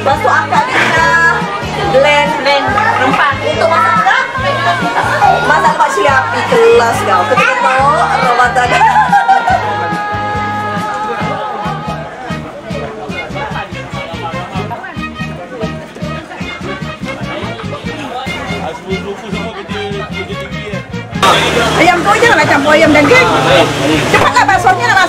Masuk akal kita blend blend rempah untuk? Masak pak cili api kelas kau. Ketika tahu Ramadan. Ayam je lah campur ayam daging. Cepatlah baksonya nak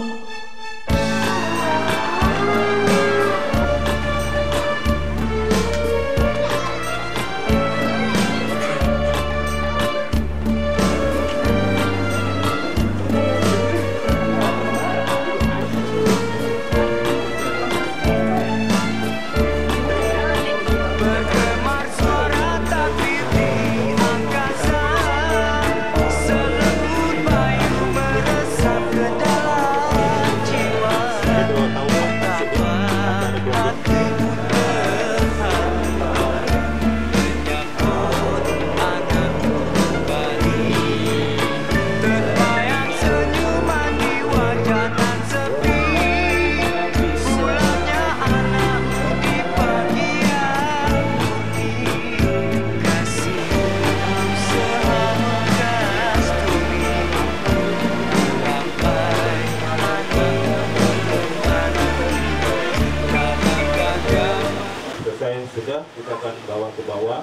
sudah, kita akan bawa ke bawah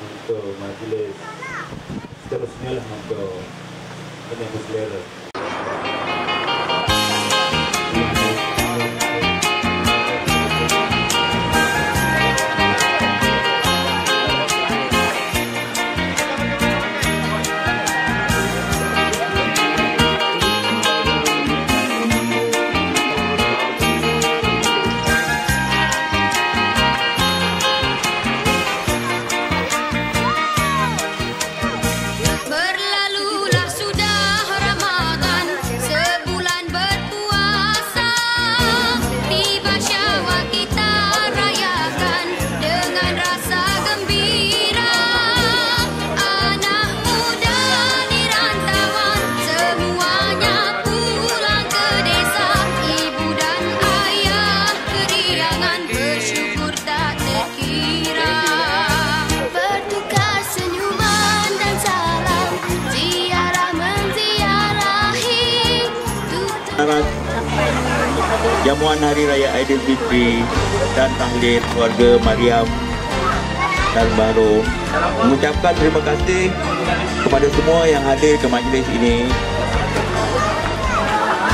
untuk majlis seterusnya lah untuk menyambut selera. Jamuan Hari Raya Aidilfitri dan tahlil keluarga Mariam dan Baru mengucapkan terima kasih kepada semua yang hadir ke majlis ini.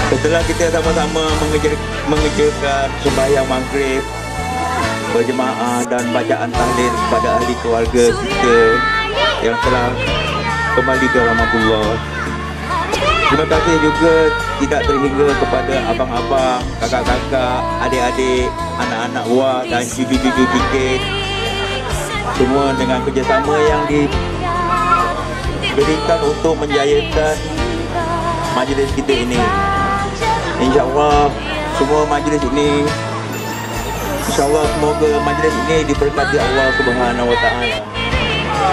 Setelah kita sama-sama mengejar, mengejarkan sembahyang maghrib berjemaah dan bacaan tahlil kepada ahli keluarga kita yang telah kembali ke Rahmatullah Terima kasih juga tidak terhingga kepada abang-abang, kakak-kakak, adik-adik, anak-anak wah dan cucu-cucu tiket semua dengan kerjasama yang di berikan untuk menjayakan majlis kita ini. InsyaAllah semua majlis ini InsyaAllah semoga majlis ini diberkati Allah Subhanahu Wa Taala.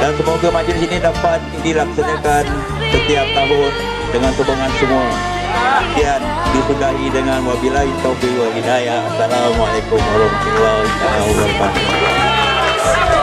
Dan semoga majlis ini dapat dilaksanakan setiap tahun dengan sumbangan semua. Sekian disudahi dengan wabillahi taufiq wal hidayah. Assalamualaikum warahmatullahi wabarakatuh.